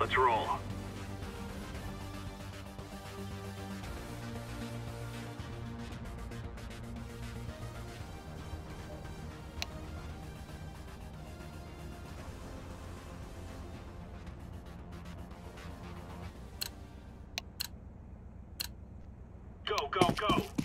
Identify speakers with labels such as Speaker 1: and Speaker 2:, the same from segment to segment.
Speaker 1: Let's roll. Go, go, go!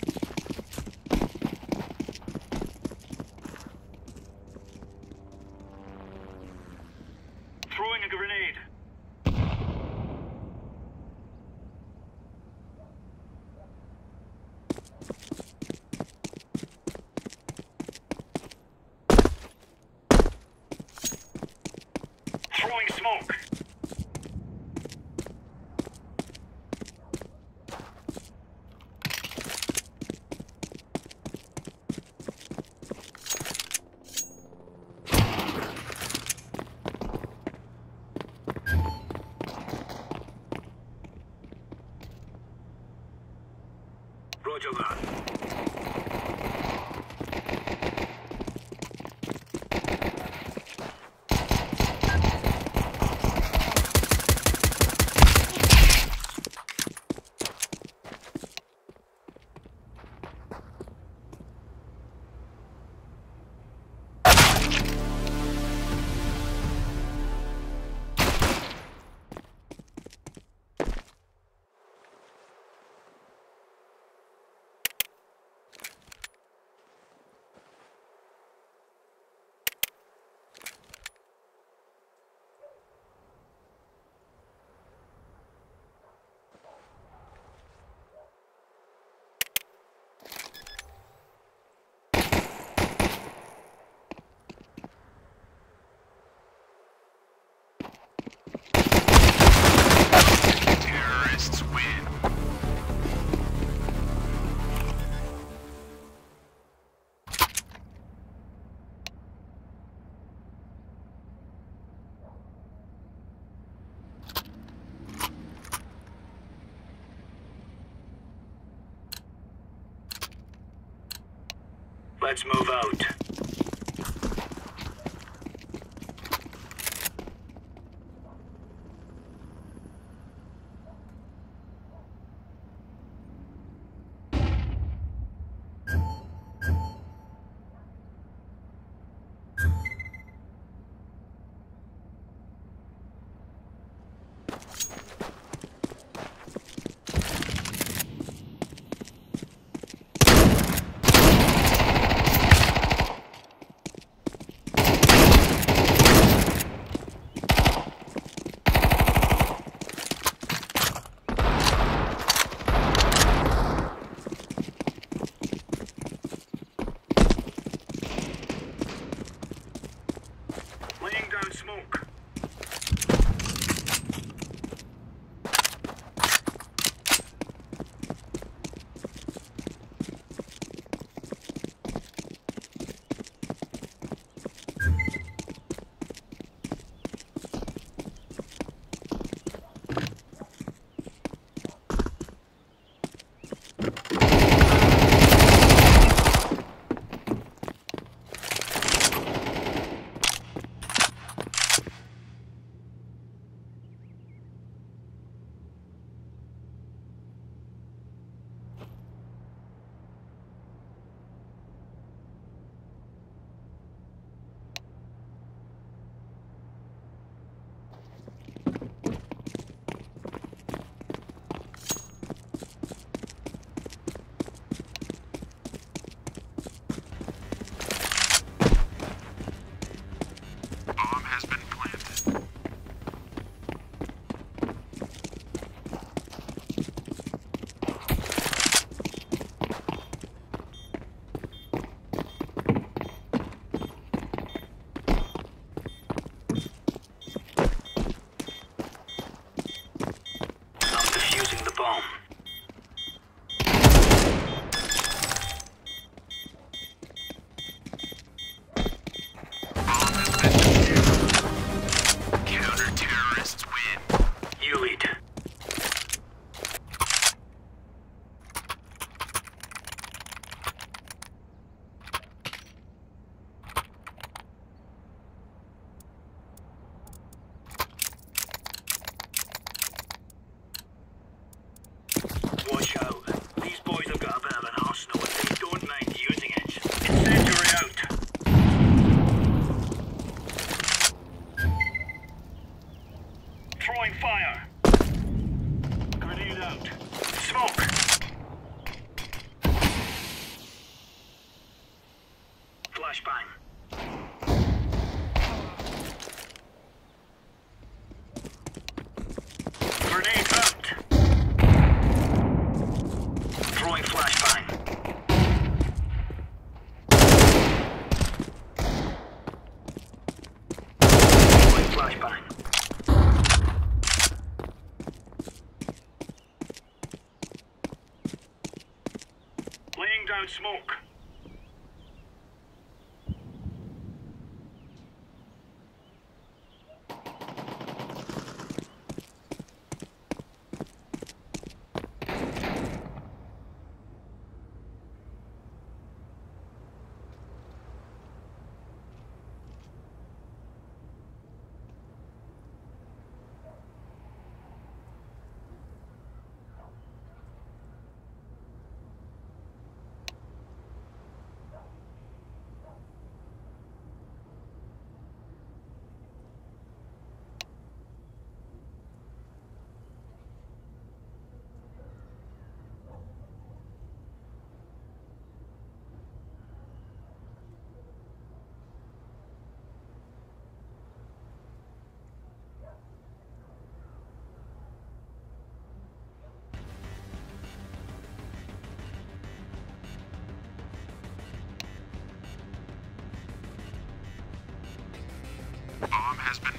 Speaker 1: Let's move out. Smoke.
Speaker 2: Has been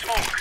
Speaker 1: smoke.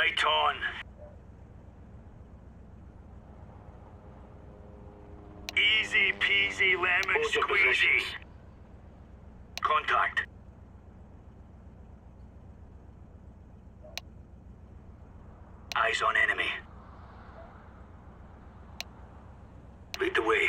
Speaker 2: Right on. Easy peasy lemon
Speaker 3: Hold
Speaker 2: squeezy. Contact. Eyes on enemy. Lead the way.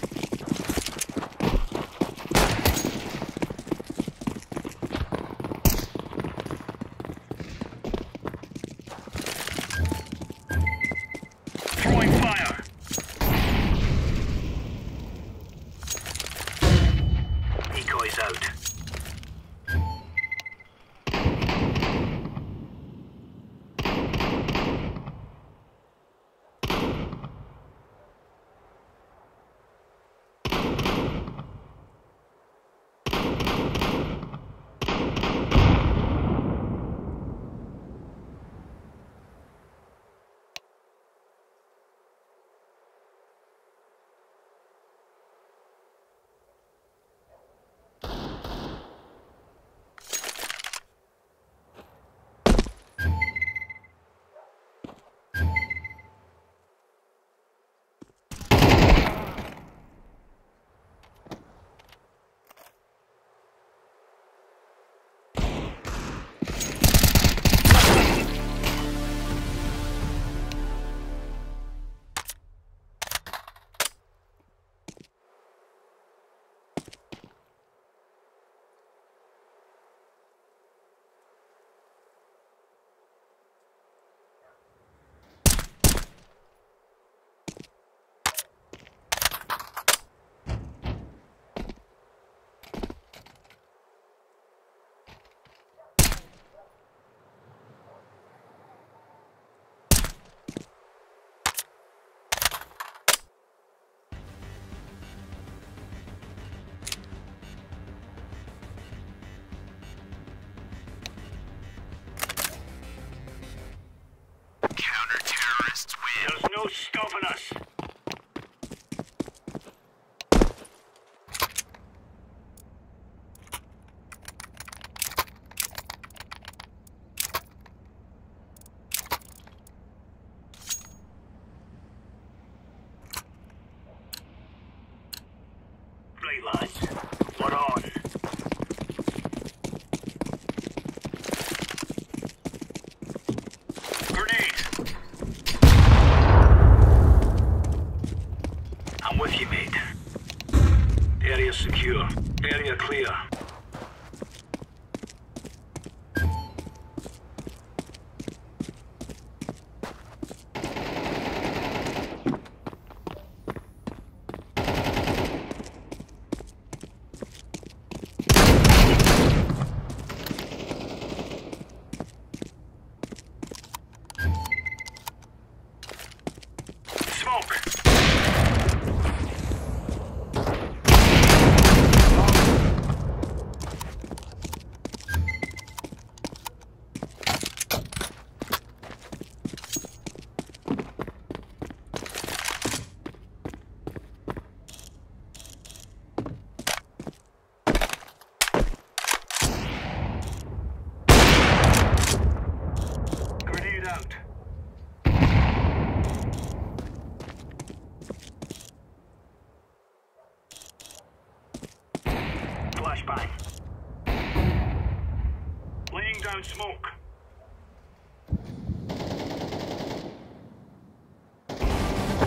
Speaker 2: smoke.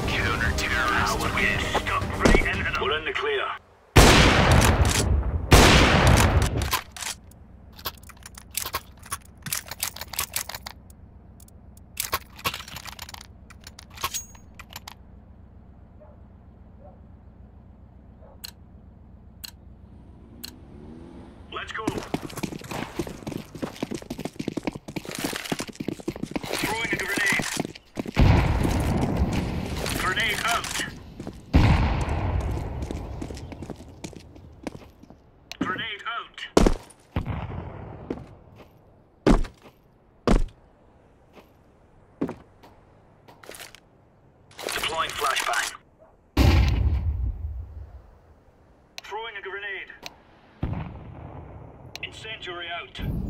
Speaker 4: Counter-terrorists
Speaker 1: We're
Speaker 4: win.
Speaker 1: getting stuck right into them. We're in the clear. Let's go. Throwing a grenade. Grenade out. Grenade out. Deploying flashbang. Throwing a grenade. Incendiary out.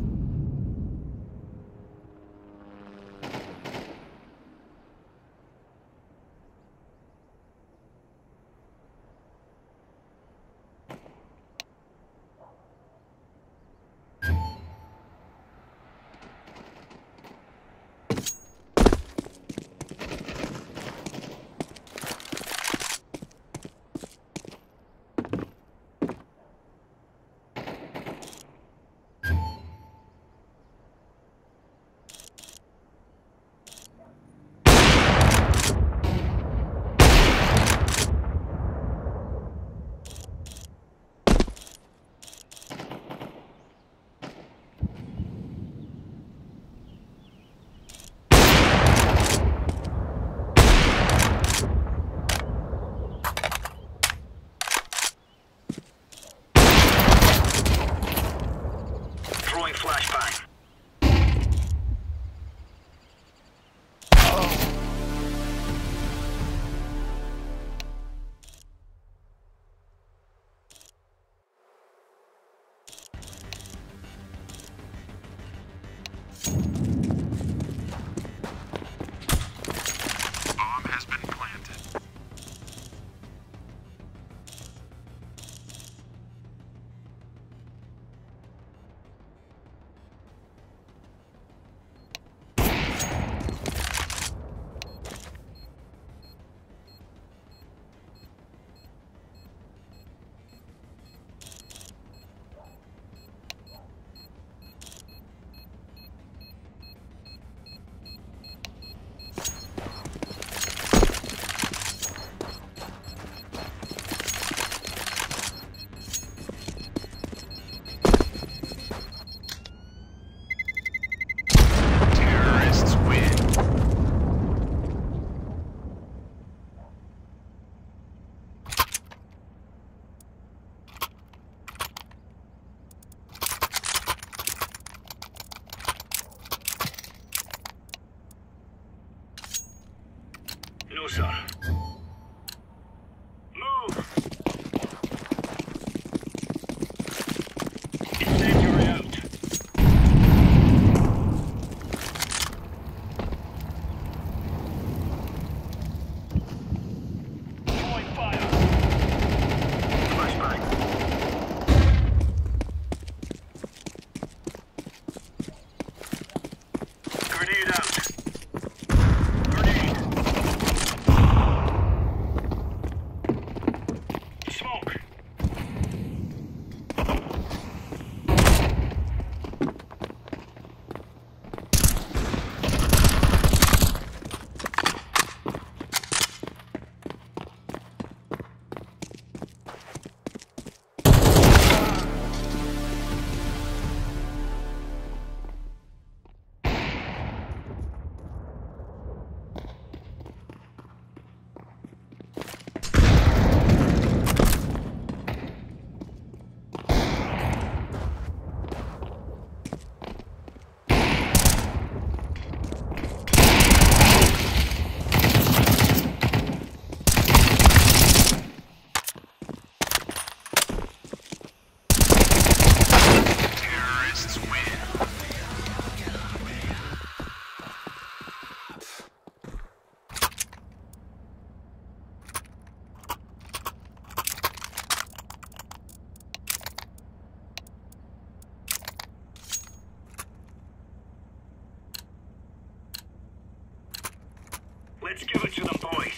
Speaker 2: Let's give it to them, boys.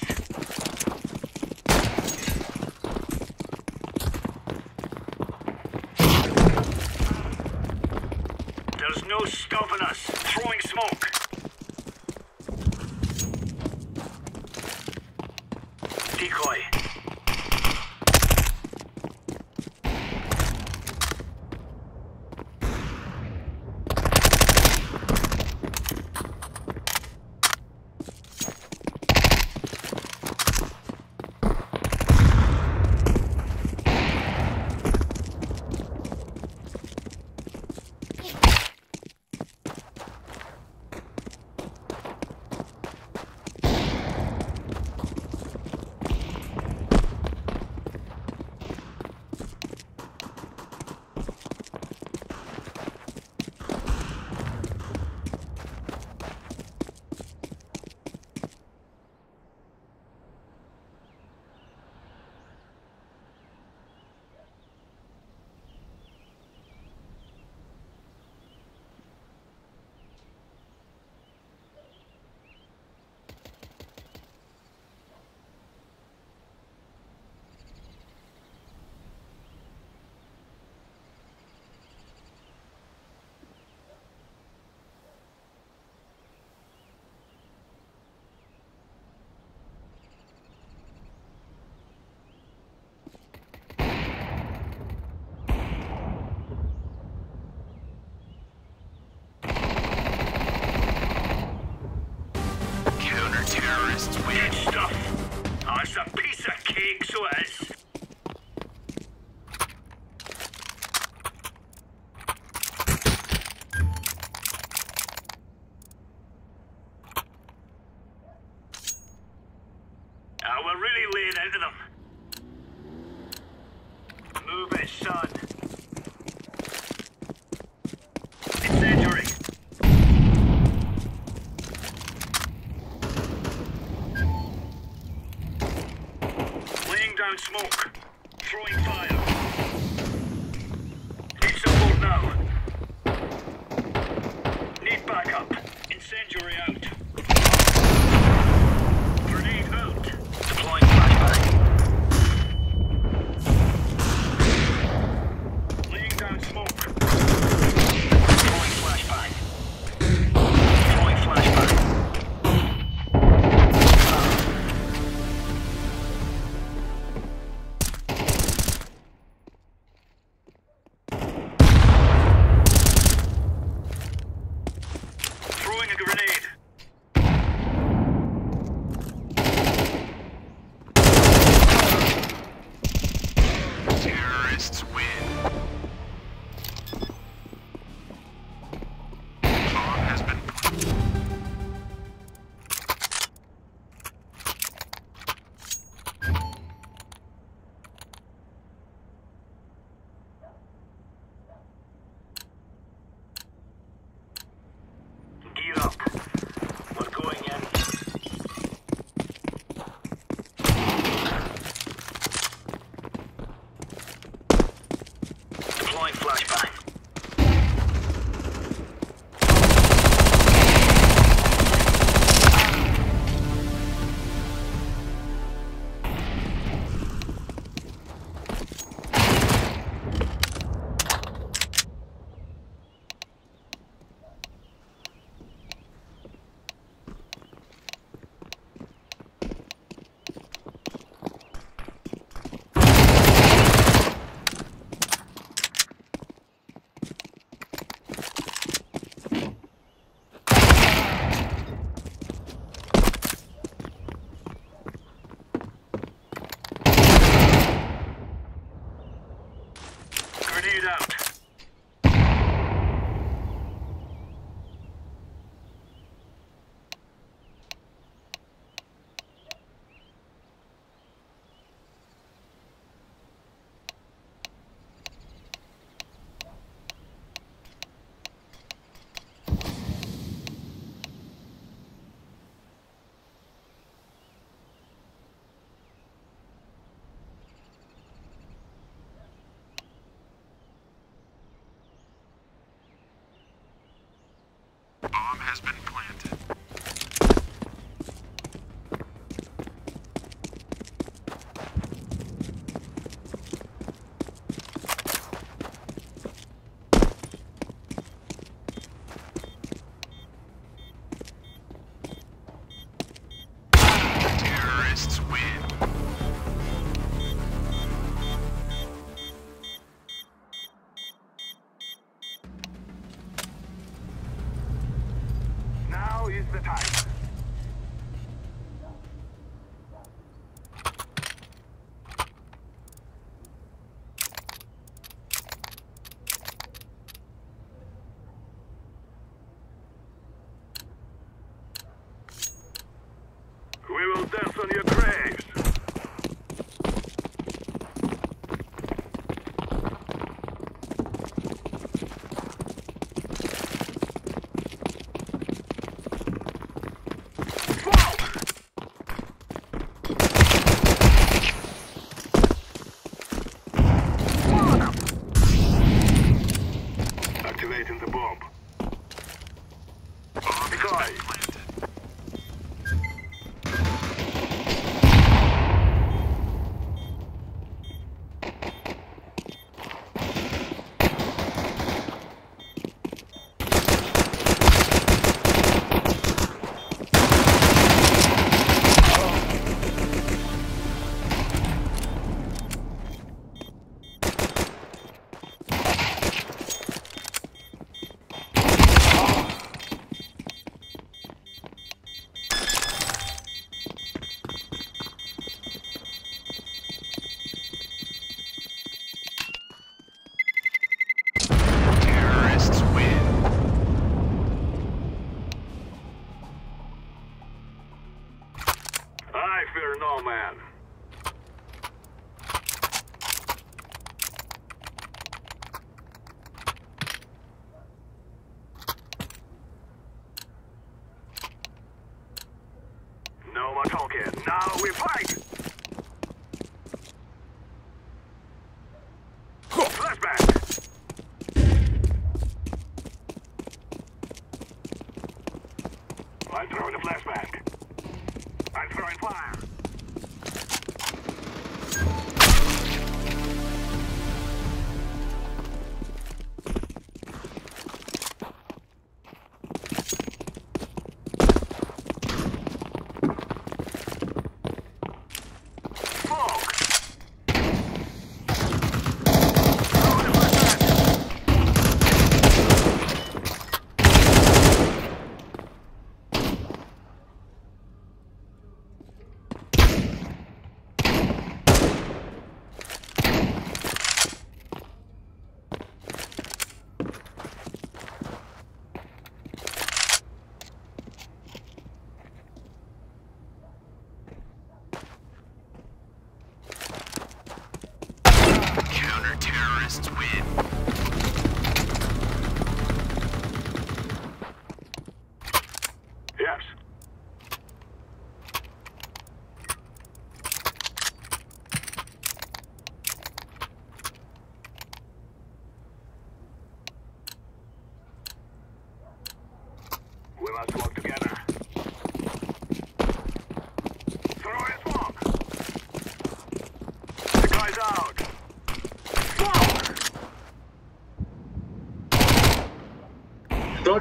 Speaker 2: There's no stopping us.
Speaker 4: has been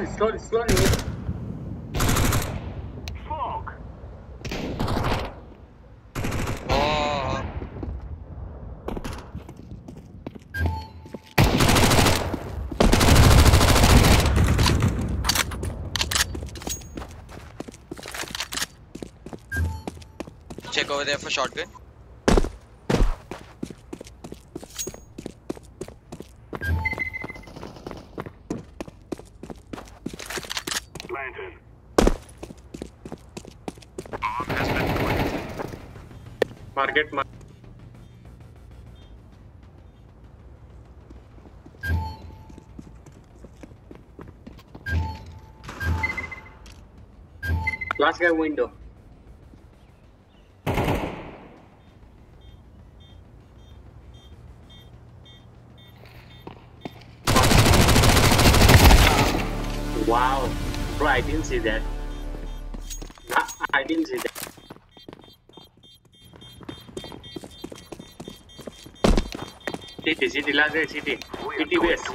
Speaker 3: slowly, slowly, slowly.
Speaker 5: Check over there for shotgun.
Speaker 3: Market, market. Last guy window. see that. I didn't see that. City, city, large city. City west.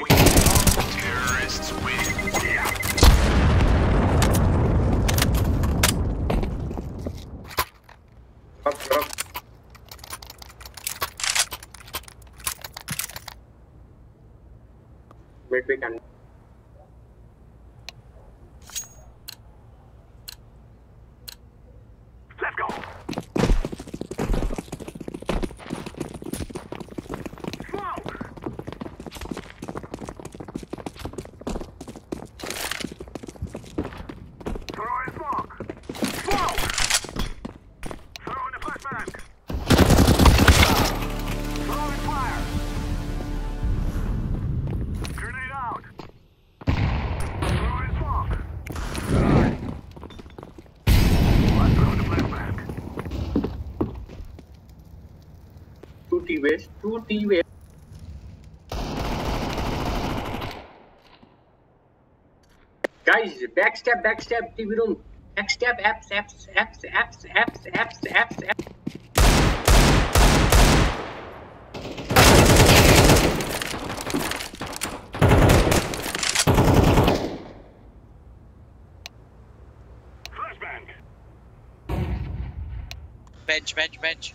Speaker 4: Terrorists win.
Speaker 3: T-ways, two T-ways. Guys, backstab, backstab, TV room. Backstab, apps, apps, apps, apps, apps, apps, apps, apps.
Speaker 2: Flashbang.
Speaker 5: Bench, bench, bench.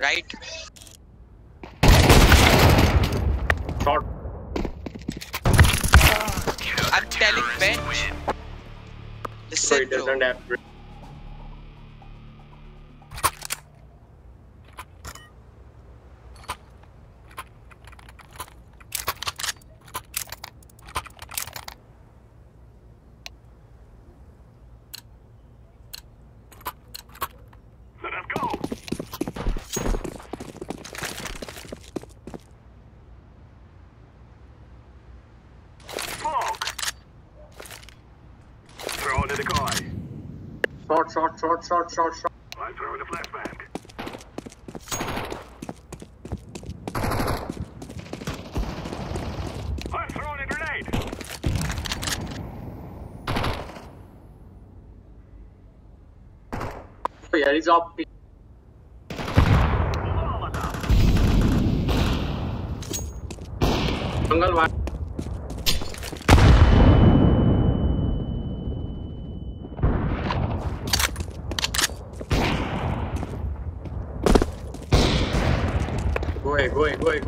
Speaker 5: Right?
Speaker 3: Shot.
Speaker 5: I'm telling
Speaker 3: Ben.
Speaker 5: Listen, Bro,
Speaker 3: Short, short, short, short, short, short.
Speaker 2: I'm throwing a flashbang. I'm throwing a grenade.
Speaker 3: Oh, yeah, he's up. Jungle one.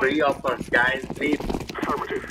Speaker 3: Three of us guys' needs.
Speaker 2: Affirmative.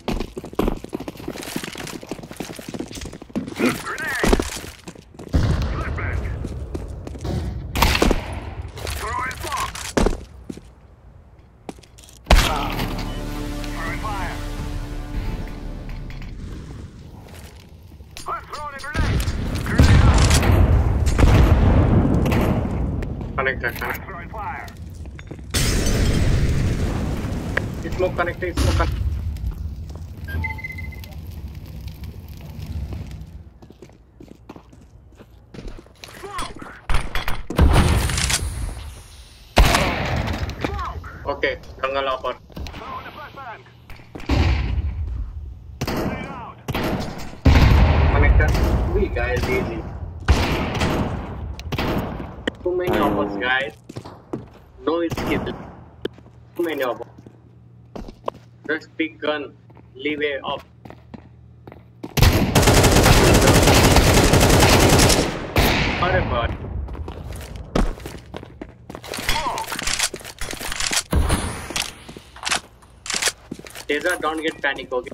Speaker 3: Teza, don't get panic, okay?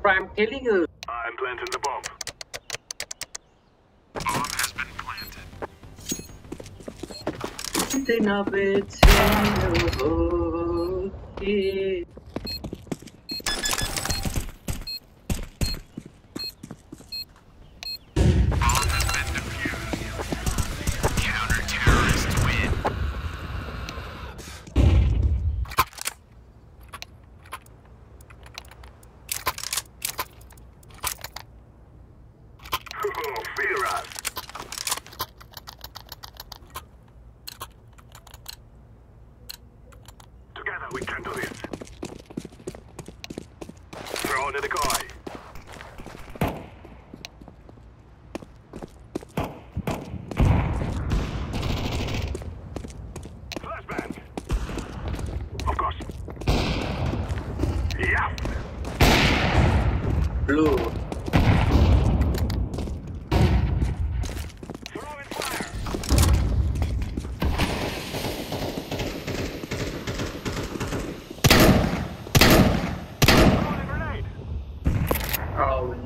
Speaker 3: Bro, I'm telling you.
Speaker 2: I'm planting the bomb.
Speaker 4: Bomb has been planted.
Speaker 2: Nothing of it.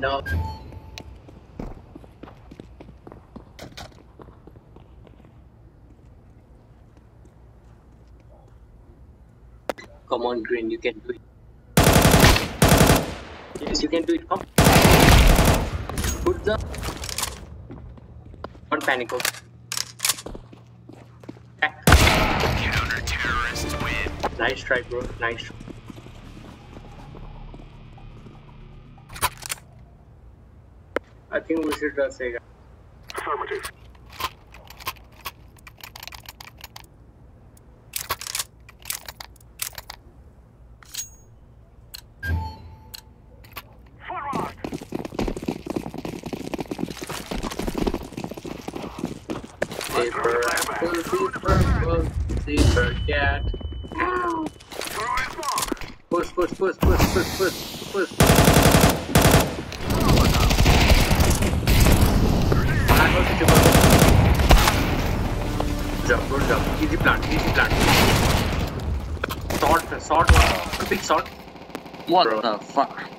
Speaker 3: No. Come on, Green, you can do it. Yes, you can do it. Come. Good job. Don't panic.
Speaker 4: Counter-terrorists win.
Speaker 3: Nice try, bro. Nice. try. Think we should
Speaker 6: What
Speaker 3: Bro.
Speaker 6: the fuck?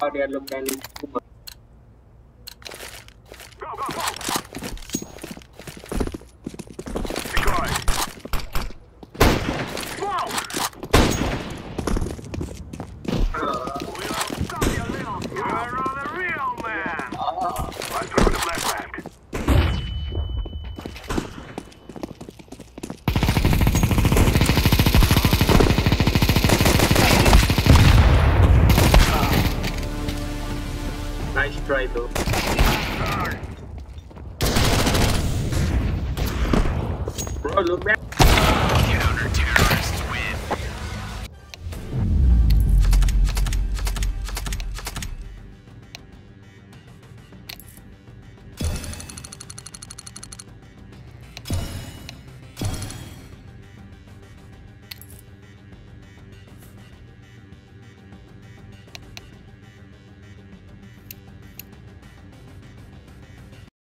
Speaker 3: How they are looking